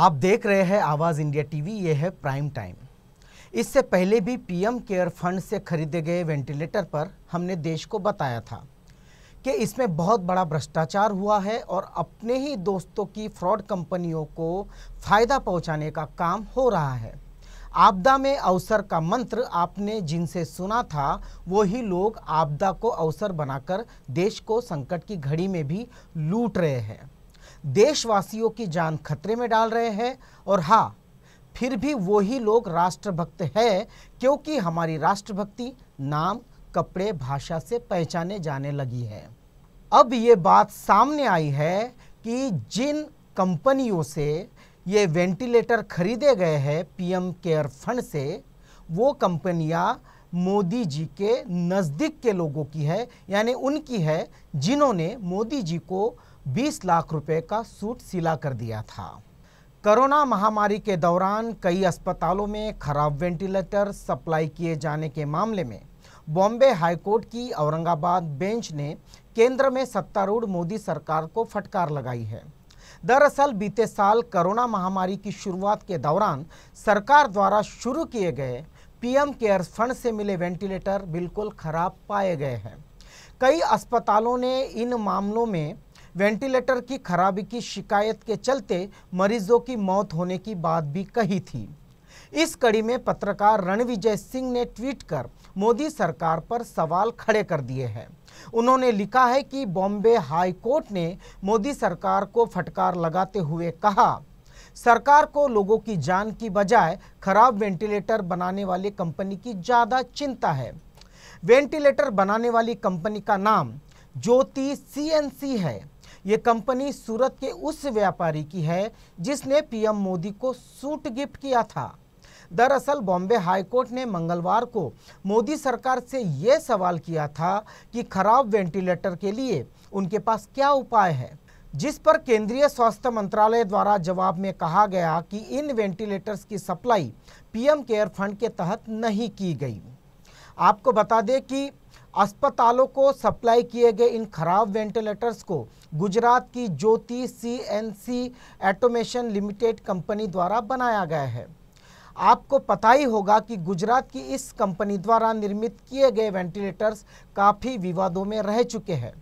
आप देख रहे हैं आवाज़ इंडिया टीवी, ये है प्राइम टाइम। इससे पहले भी पीएम केयर फंड से खरीदे गए वेंटिलेटर पर हमने देश को बताया था कि इसमें बहुत बड़ा भ्रष्टाचार हुआ है और अपने ही दोस्तों की फ्रॉड कंपनियों को फ़ायदा पहुँचाने का काम हो रहा है। आपदा में अवसर का मंत्र आपने जिनसे सुना था, वही लोग आपदा को अवसर बनाकर देश को संकट की घड़ी में भी लूट रहे हैं। देशवासियों की जान खतरे में डाल रहे हैं। और हाँ फिर भी वही लोग राष्ट्रभक्त है, क्योंकि हमारी राष्ट्रभक्ति नाम, कपड़े, भाषा से पहचाने जाने लगी है। अब ये बात सामने आई है कि जिन कंपनियों से ये वेंटिलेटर खरीदे गए हैं पीएम केयर फंड से, वो कंपनियाँ मोदी जी के नज़दीक के लोगों की है, यानी उनकी है, जिन्होंने मोदी जी को 20 लाख रुपए का सूट सिला कर दिया था। कोरोना महामारी के दौरान कई अस्पतालों में खराब वेंटिलेटर सप्लाई किए जाने के मामले में बॉम्बे हाईकोर्ट की औरंगाबाद बेंच ने केंद्र में सत्तारूढ़ मोदी सरकार को फटकार लगाई है। दरअसल, बीते साल कोरोना महामारी की शुरुआत के दौरान सरकार द्वारा शुरू किए गए पीएम केयर फंड से मिले वेंटिलेटर बिल्कुल खराब पाए गए हैं। कई अस्पतालों ने इन मामलों में वेंटिलेटर की खराबी की शिकायत के चलते मरीजों की मौत होने की बात भी कही थी। इस कड़ी में पत्रकार रणविजय सिंह ने ट्वीट कर मोदी सरकार पर सवाल खड़े कर दिए हैं। उन्होंने लिखा है कि बॉम्बे हाई कोर्ट ने मोदी सरकार को फटकार लगाते हुए कहा, सरकार को लोगों की जान की बजाय खराब वेंटिलेटर बनाने वाली कंपनी की ज़्यादा चिंता है। वेंटिलेटर बनाने वाली कंपनी का नाम ज्योति सीएनसी है। ये कंपनी सूरत के उस व्यापारी की है जिसने पीएम मोदी को सूट गिफ्ट किया था। दरअसल बॉम्बे हाईकोर्ट ने मंगलवार को मोदी सरकार से ये सवाल किया था कि खराब वेंटिलेटर के लिए उनके पास क्या उपाय है, जिस पर केंद्रीय स्वास्थ्य मंत्रालय द्वारा जवाब में कहा गया कि इन वेंटिलेटर्स की सप्लाई पीएम केयर फंड के तहत नहीं की गई। आपको बता दें कि अस्पतालों को सप्लाई किए गए इन खराब वेंटिलेटर्स को गुजरात की Jyoti C N C automation limited company द्वारा बनाया गया है। आपको पता ही होगा कि गुजरात की इस कंपनी द्वारा निर्मित किए गए वेंटिलेटर्स काफ़ी विवादों में रह चुके हैं।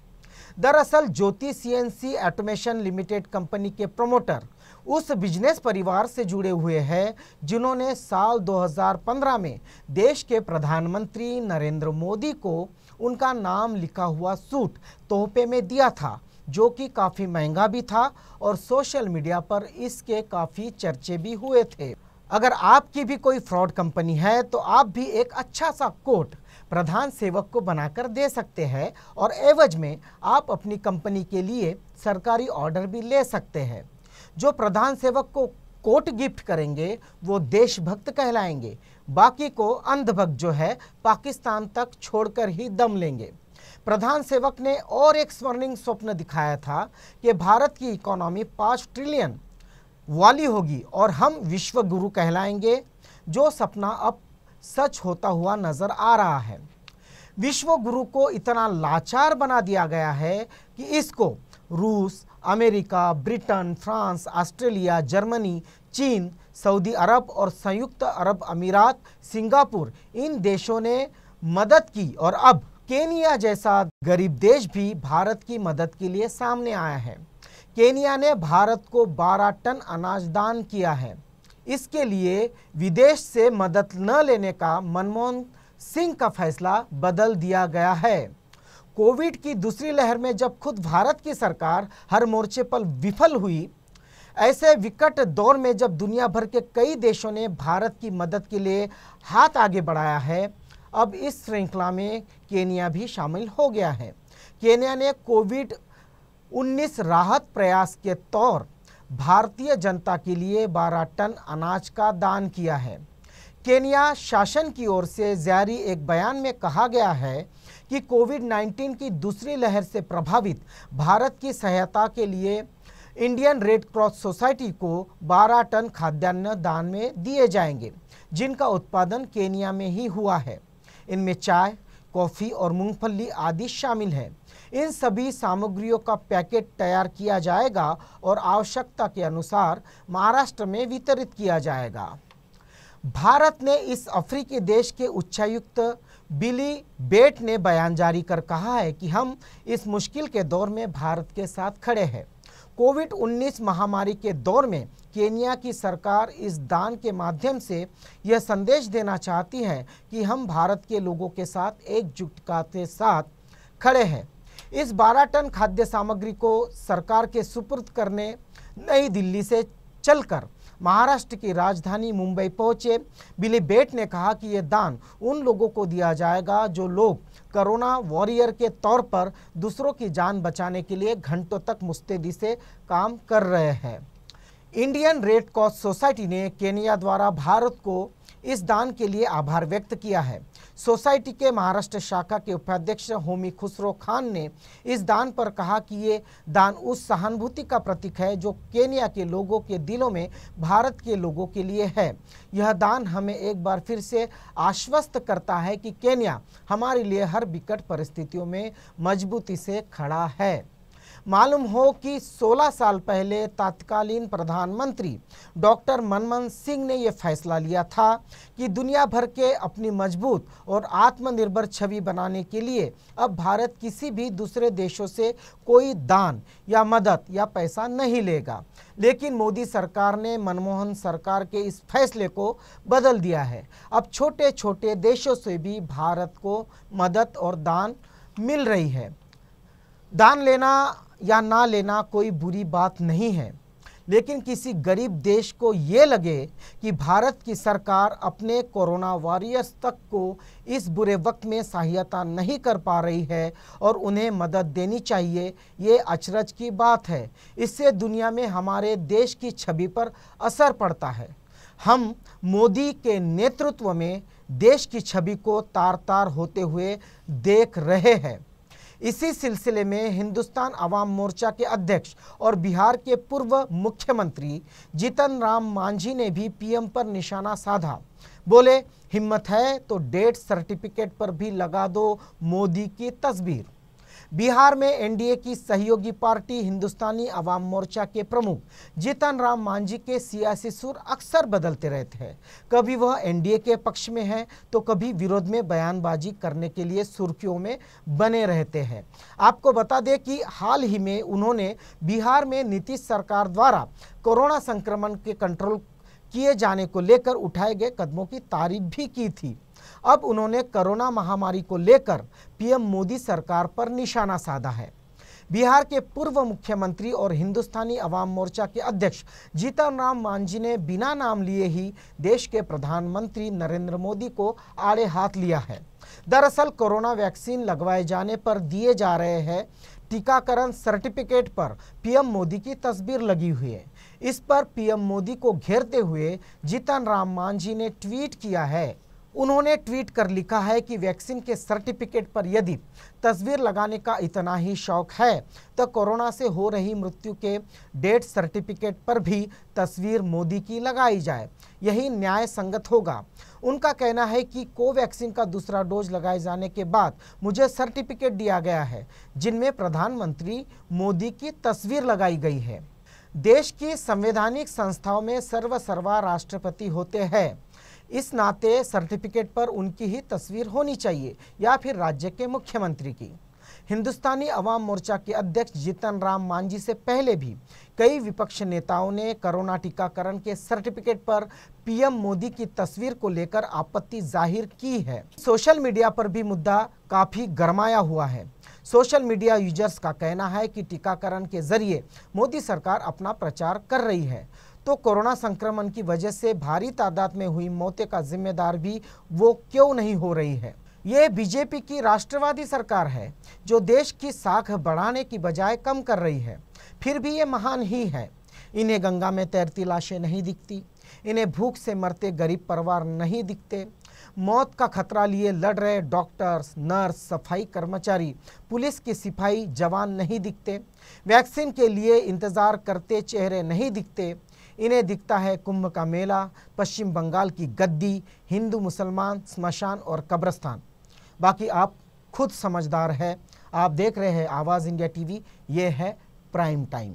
दरअसल Jyoti CNC automation limited company के प्रमोटर उस बिज़नेस परिवार से जुड़े हुए हैं, जिन्होंने साल 2015 में देश के प्रधानमंत्री नरेंद्र मोदी को उनका नाम लिखा हुआ सूट तोहफे में दिया था, जो कि काफ़ी महँगा भी था और सोशल मीडिया पर इसके काफ़ी चर्चे भी हुए थे। अगर आपकी भी कोई फ्रॉड कंपनी है तो आप भी एक अच्छा सा कोट प्रधान सेवक को बनाकर दे सकते हैं और एवज में आप अपनी कंपनी के लिए सरकारी ऑर्डर भी ले सकते हैं। जो प्रधान सेवक को कोट गिफ्ट करेंगे, वो देशभक्त कहलाएँगे। बाकी को अंधभक्त जो है पाकिस्तान तक छोड़कर ही दम लेंगे। प्रधान सेवक ने और एक स्वर्णिंग स्वप्न दिखाया था कि भारत की इकोनॉमी पाँच ट्रिलियन वाली होगी और हम विश्व गुरु कहलाएँगे, जो सपना अब सच होता हुआ नज़र आ रहा है। विश्व गुरु को इतना लाचार बना दिया गया है कि इसको रूस, America, Britain, France, Australia, Germany, चीन, सऊदी अरब और संयुक्त अरब अमीरात, सिंगापुर, इन देशों ने मदद की और अब केनिया जैसा गरीब देश भी भारत की मदद के लिए सामने आया है। केनिया ने भारत को 12 टन अनाज दान किया है। इसके लिए विदेश से मदद न लेने का मनमोहन सिंह का फैसला बदल दिया गया है। कोविड की दूसरी लहर में जब खुद भारत की सरकार हर मोर्चे पर विफल हुई, ऐसे विकट दौर में जब दुनिया भर के कई देशों ने भारत की मदद के लिए हाथ आगे बढ़ाया है, अब इस श्रृंखला में केनिया भी शामिल हो गया है। केनिया ने कोविड 19 राहत प्रयास के तौर भारतीय जनता के लिए 12 टन अनाज का दान किया है। केनिया शासन की ओर से जारी एक बयान में कहा गया है कि कोविड 19 की दूसरी लहर से प्रभावित भारत की सहायता के लिए इंडियन रेड क्रॉस सोसाइटी को 12 टन खाद्यान्न दान में दिए जाएँगे, जिनका उत्पादन केनिया में ही हुआ है। इनमें चाय, कॉफ़ी और मूंगफली आदि शामिल है। इन सभी सामग्रियों का पैकेट तैयार किया जाएगा और आवश्यकता के अनुसार महाराष्ट्र में वितरित किया जाएगा। भारत ने इस अफ्रीकी देश के उच्चायुक्त बिली बेट ने बयान जारी कर कहा है कि हम इस मुश्किल के दौर में भारत के साथ खड़े हैं। कोविड 19 महामारी के दौर में केनिया की सरकार इस दान के माध्यम से यह संदेश देना चाहती है कि हम भारत के लोगों के साथ एकजुटता के साथ खड़े हैं। इस 12 टन खाद्य सामग्री को सरकार के सुपुर्द करने नई दिल्ली से चलकर महाराष्ट्र की राजधानी मुंबई पहुँचे। बिली बेट ने कहा कि यह दान उन लोगों को दिया जाएगा जो लोग कोरोना वॉरियर के तौर पर दूसरों की जान बचाने के लिए घंटों तक मुस्तैदी से काम कर रहे हैं। इंडियन रेड क्रॉस सोसाइटी ने केनिया द्वारा भारत को इस दान के लिए आभार व्यक्त किया है। सोसाइटी के महाराष्ट्र शाखा के उपाध्यक्ष होमी खुसरो खान ने इस दान पर कहा कि ये दान उस सहानुभूति का प्रतीक है जो केनिया के लोगों के दिलों में भारत के लोगों के लिए है। यह दान हमें एक बार फिर से आश्वस्त करता है कि केनिया हमारे लिए हर विकट परिस्थितियों में मजबूती से खड़ा है। मालूम हो कि 16 साल पहले तत्कालीन प्रधानमंत्री डॉक्टर मनमोहन सिंह ने यह फैसला लिया था कि दुनिया भर के अपनी मज़बूत और आत्मनिर्भर छवि बनाने के लिए अब भारत किसी भी दूसरे देशों से कोई दान या मदद या पैसा नहीं लेगा। लेकिन मोदी सरकार ने मनमोहन सरकार के इस फैसले को बदल दिया है। अब छोटे छोटे देशों से भी भारत को मदद और दान मिल रही है। दान लेना या ना लेना कोई बुरी बात नहीं है। लेकिन किसी गरीब देश को ये लगे कि भारत की सरकार अपने कोरोना वॉरियर्स तक को इस बुरे वक्त में सहायता नहीं कर पा रही है और उन्हें मदद देनी चाहिए, ये अचरज की बात है। इससे दुनिया में हमारे देश की छवि पर असर पड़ता है। हम मोदी के नेतृत्व में देश की छवि को तार तार होते हुए देख रहे हैं। इसी सिलसिले में हिंदुस्तान अवाम मोर्चा के अध्यक्ष और बिहार के पूर्व मुख्यमंत्री जीतन राम मांझी ने भी पीएम पर निशाना साधा। बोले, हिम्मत है तो डेट सर्टिफिकेट पर भी लगा दो मोदी की तस्वीर। बिहार में एनडीए की सहयोगी पार्टी हिंदुस्तानी अवाम मोर्चा के प्रमुख जीतन राम मांझी के सियासी सुर अक्सर बदलते रहते हैं। कभी वह एनडीए के पक्ष में है तो कभी विरोध में बयानबाजी करने के लिए सुर्खियों में बने रहते हैं। आपको बता दें कि हाल ही में उन्होंने बिहार में नीतीश सरकार द्वारा कोरोना संक्रमण के कंट्रोल किए जाने को लेकर उठाए गए कदमों की तारीफ़ भी की थी। अब उन्होंने कोरोना महामारी को लेकर पीएम मोदी सरकार पर निशाना साधा है। बिहार के पूर्व मुख्यमंत्री और हिंदुस्तानी अवाम मोर्चा के अध्यक्ष जीतन राम मांझी ने बिना नाम लिए ही देश के प्रधानमंत्री नरेंद्र मोदी को आड़े हाथ लिया है। दरअसल कोरोना वैक्सीन लगवाए जाने पर दिए जा रहे हैं टीकाकरण सर्टिफिकेट पर पीएम मोदी की तस्वीर लगी हुई है। इस पर पीएम मोदी को घेरते हुए जीतन राम मांझी ने ट्वीट किया है। उन्होंने ट्वीट कर लिखा है कि वैक्सीन के सर्टिफिकेट पर यदि तस्वीर लगाने का इतना ही शौक है तो कोरोना से हो रही मृत्यु के डेट सर्टिफिकेट पर भी तस्वीर मोदी की लगाई जाए। यही न्याय संगत होगा। उनका कहना है कि कोवैक्सीन का दूसरा डोज लगाए जाने के बाद मुझे सर्टिफिकेट दिया गया है, जिनमें प्रधानमंत्री मोदी की तस्वीर लगाई गई है। देश की संवैधानिक संस्थाओं में सर्वसर्वा राष्ट्रपति होते हैं। इस नाते सर्टिफिकेट पर उनकी ही तस्वीर होनी चाहिए, या फिर राज्य के मुख्यमंत्री की। हिंदुस्तानी अवाम मोर्चा के अध्यक्ष जीतन राम मांझी से पहले भी कई विपक्ष नेताओं ने कोरोना टीकाकरण के सर्टिफिकेट पर पीएम मोदी की तस्वीर को लेकर आपत्ति ज़ाहिर की है। सोशल मीडिया पर भी मुद्दा काफ़ी गरमाया हुआ है। सोशल मीडिया यूज़र्स का कहना है कि टीकाकरण के ज़रिए मोदी सरकार अपना प्रचार कर रही है। तो कोरोना संक्रमण की वजह से भारी तादाद में हुई मौतें का जिम्मेदार भी वो क्यों नहीं हो रही है? ये बीजेपी की राष्ट्रवादी सरकार है, जो देश की साख बढ़ाने की बजाय कम कर रही है। फिर भी ये महान ही है। इन्हें गंगा में तैरती लाशें नहीं दिखती। इन्हें भूख से मरते गरीब परिवार नहीं दिखते। मौत का खतरा लिए लड़ रहे डॉक्टर्स, नर्स, सफ़ाई कर्मचारी, पुलिस के सिपाही, जवान नहीं दिखते। वैक्सीन के लिए इंतज़ार करते चेहरे नहीं दिखते। इन्हें दिखता है कुंभ का मेला, पश्चिम बंगाल की गद्दी, हिंदू, मुसलमान, स्मशान और कब्रस्तान। बाकी आप खुद समझदार है। आप देख रहे हैं आवाज़ इंडिया टीवी, ये है प्राइम टाइम।